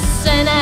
Christmas